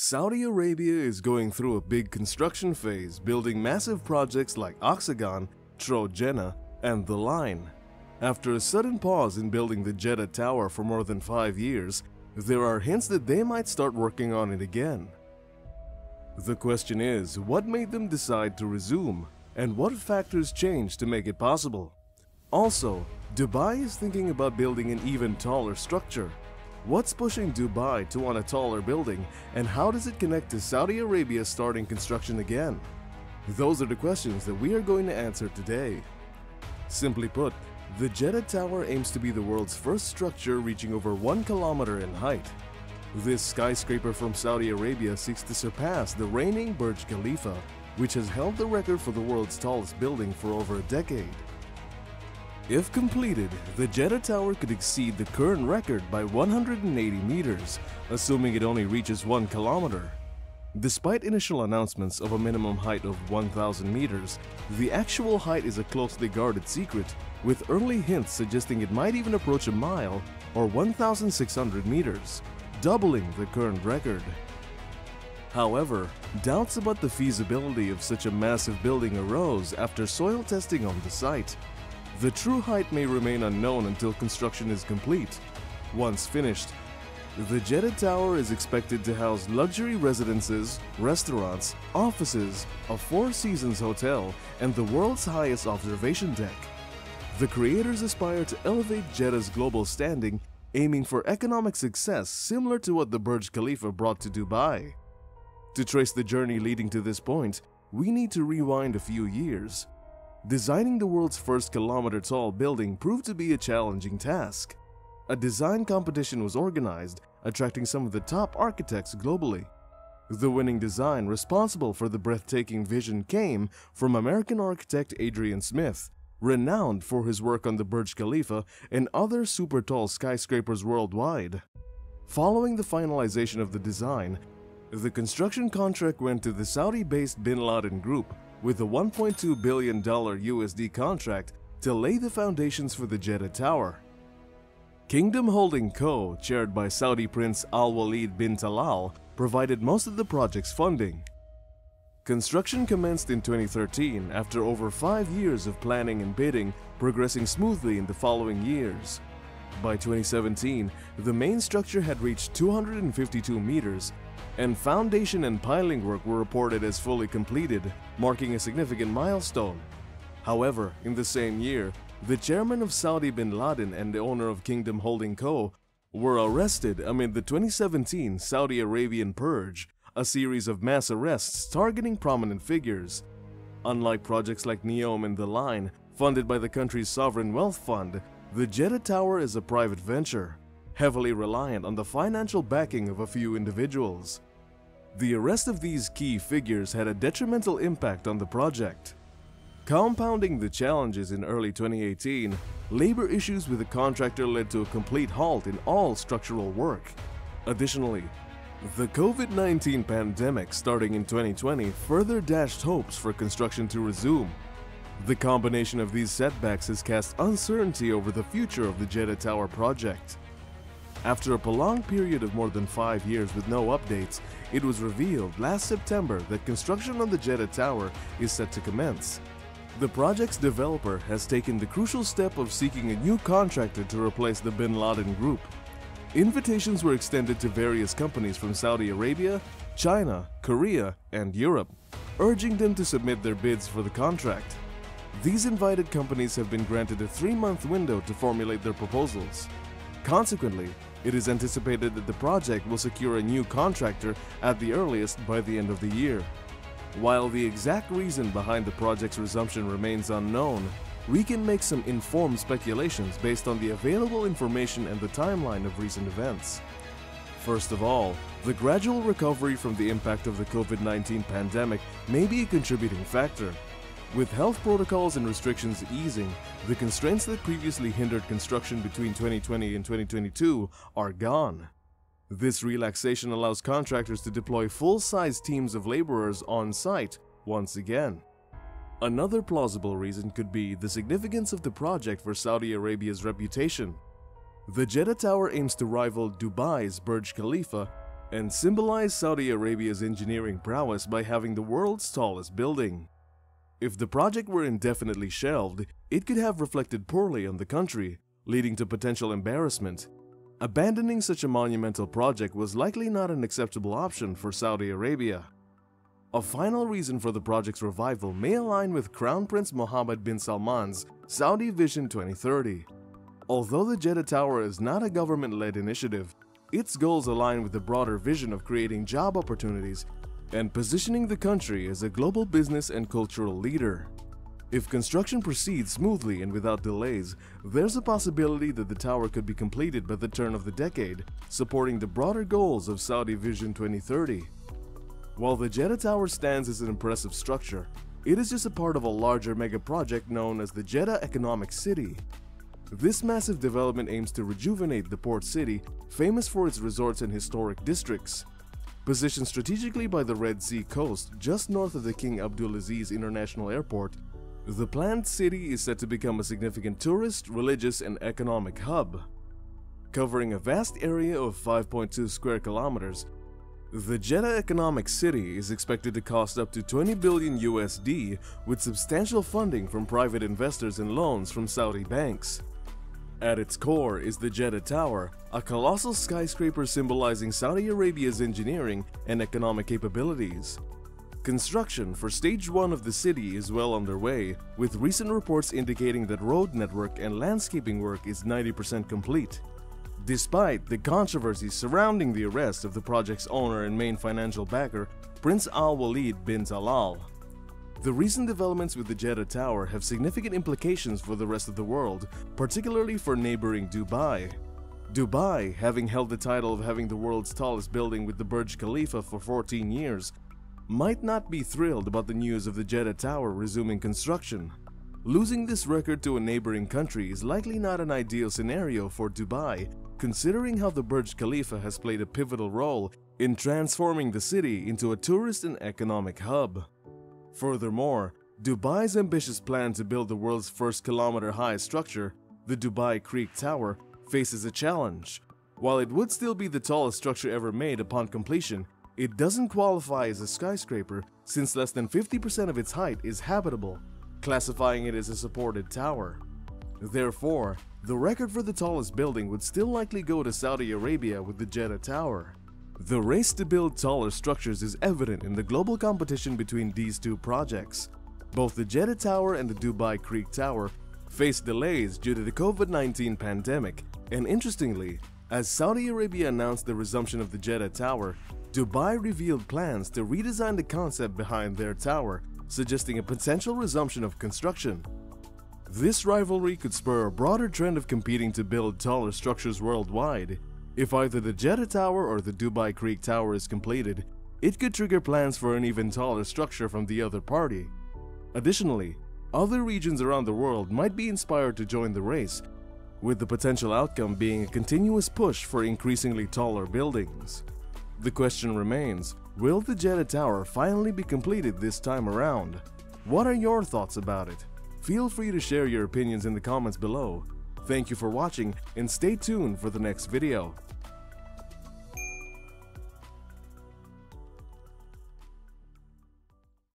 Saudi Arabia is going through a big construction phase, building massive projects like Oxagon, Trojena, and The Line. After a sudden pause in building the Jeddah Tower for more than five years, there are hints that they might start working on it again. The question is, what made them decide to resume, and what factors changed to make it possible? Also, Dubai is thinking about building an even taller structure, What's pushing Dubai to want a taller building, and how does it connect to Saudi Arabia starting construction again? Those are the questions that we are going to answer today. Simply put, the Jeddah Tower aims to be the world's first structure reaching over 1 kilometer in height. This skyscraper from Saudi Arabia seeks to surpass the reigning Burj Khalifa, which has held the record for the world's tallest building for over a decade. If completed, the Jeddah Tower could exceed the current record by 180 meters, assuming it only reaches 1 kilometer. Despite initial announcements of a minimum height of 1,000 meters, the actual height is a closely guarded secret, with early hints suggesting it might even approach a mile or 1,600 meters, doubling the current record. However, doubts about the feasibility of such a massive building arose after soil testing on the site. The true height may remain unknown until construction is complete. Once finished, the Jeddah Tower is expected to house luxury residences, restaurants, offices, a Four Seasons hotel, and the world's highest observation deck. The creators aspire to elevate Jeddah's global standing, aiming for economic success similar to what the Burj Khalifa brought to Dubai. To trace the journey leading to this point, we need to rewind a few years. Designing the world's first kilometer tall building proved to be a challenging task. A design competition was organized, attracting some of the top architects globally. The winning design responsible for the breathtaking vision came from American architect Adrian Smith, renowned for his work on the Burj Khalifa and other super tall skyscrapers worldwide. Following the finalization of the design, the construction contract went to the Saudi-based Bin Laden Group, with a $1.2 billion USD contract to lay the foundations for the Jeddah Tower. Kingdom Holding Co., chaired by Saudi Prince Al Walid bin Talal, provided most of the project's funding. Construction commenced in 2013 after over five years of planning and bidding, progressing smoothly in the following years. By 2017, the main structure had reached 252 meters and foundation and piling work were reported as fully completed, marking a significant milestone. However, in the same year, the chairman of Saudi bin Laden and the owner of Kingdom Holding Co. were arrested amid the 2017 Saudi Arabian Purge, a series of mass arrests targeting prominent figures. Unlike projects like Neom and The Line, funded by the country's sovereign wealth fund, the Jeddah Tower is a private venture, heavily reliant on the financial backing of a few individuals. The arrest of these key figures had a detrimental impact on the project. Compounding the challenges in early 2018, labor issues with the contractor led to a complete halt in all structural work. Additionally, the COVID-19 pandemic starting in 2020 further dashed hopes for construction to resume. The combination of these setbacks has cast uncertainty over the future of the Jeddah Tower project. After a prolonged period of more than five years with no updates, it was revealed last September that construction on the Jeddah Tower is set to commence. The project's developer has taken the crucial step of seeking a new contractor to replace the Bin Laden Group. Invitations were extended to various companies from Saudi Arabia, China, Korea, and Europe, urging them to submit their bids for the contract. These invited companies have been granted a three-month window to formulate their proposals. Consequently, it is anticipated that the project will secure a new contractor at the earliest by the end of the year. While the exact reason behind the project's resumption remains unknown, we can make some informed speculations based on the available information and the timeline of recent events. First of all, the gradual recovery from the impact of the COVID-19 pandemic may be a contributing factor. With health protocols and restrictions easing, the constraints that previously hindered construction between 2020 and 2022 are gone. This relaxation allows contractors to deploy full-size teams of laborers on site once again. Another plausible reason could be the significance of the project for Saudi Arabia's reputation. The Jeddah Tower aims to rival Dubai's Burj Khalifa and symbolize Saudi Arabia's engineering prowess by having the world's tallest building. If the project were indefinitely shelved, it could have reflected poorly on the country, leading to potential embarrassment. Abandoning such a monumental project was likely not an acceptable option for Saudi Arabia. A final reason for the project's revival may align with Crown Prince Mohammed bin Salman's Saudi Vision 2030. Although the Jeddah Tower is not a government-led initiative, its goals align with the broader vision of creating job opportunities and positioning the country as a global business and cultural leader. If construction proceeds smoothly and without delays, there's a possibility that the tower could be completed by the turn of the decade, supporting the broader goals of Saudi Vision 2030. While the Jeddah Tower stands as an impressive structure, it is just a part of a larger mega project known as the Jeddah Economic City. This massive development aims to rejuvenate the port city, famous for its resorts and historic districts. Positioned strategically by the Red Sea coast just north of the King Abdulaziz International Airport, the planned city is set to become a significant tourist, religious, and economic hub. Covering a vast area of 5.2 square kilometers, the Jeddah Economic City is expected to cost up to 20 billion USD with substantial funding from private investors and loans from Saudi banks. At its core is the Jeddah Tower, a colossal skyscraper symbolizing Saudi Arabia's engineering and economic capabilities. Construction for Stage 1 of the city is well underway, with recent reports indicating that road network and landscaping work is 90% complete. Despite the controversy surrounding the arrest of the project's owner and main financial backer, Prince Al Walid bin Talal, the recent developments with the Jeddah Tower have significant implications for the rest of the world, particularly for neighboring Dubai. Dubai, having held the title of having the world's tallest building with the Burj Khalifa for 14 years, might not be thrilled about the news of the Jeddah Tower resuming construction. Losing this record to a neighboring country is likely not an ideal scenario for Dubai, considering how the Burj Khalifa has played a pivotal role in transforming the city into a tourist and economic hub. Furthermore, Dubai's ambitious plan to build the world's first kilometer-high structure, the Dubai Creek Tower, faces a challenge. While it would still be the tallest structure ever made upon completion, it doesn't qualify as a skyscraper since less than 50% of its height is habitable, classifying it as a supported tower. Therefore, the record for the tallest building would still likely go to Saudi Arabia with the Jeddah Tower. The race to build taller structures is evident in the global competition between these two projects. Both the Jeddah Tower and the Dubai Creek Tower faced delays due to the COVID-19 pandemic, and interestingly, as Saudi Arabia announced the resumption of the Jeddah Tower, Dubai revealed plans to redesign the concept behind their tower, suggesting a potential resumption of construction. This rivalry could spur a broader trend of competing to build taller structures worldwide, if either the Jeddah Tower or the Dubai Creek Tower is completed, it could trigger plans for an even taller structure from the other party. Additionally, other regions around the world might be inspired to join the race, with the potential outcome being a continuous push for increasingly taller buildings. The question remains, will the Jeddah Tower finally be completed this time around? What are your thoughts about it? Feel free to share your opinions in the comments below. Thank you for watching and stay tuned for the next video.